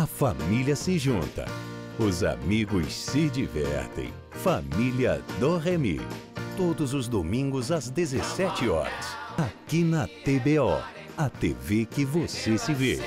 a família se junta. Os amigos se divertem. Família do Remi. Todos os domingos às 17 horas. Aqui na TBO, a TV que você se vê.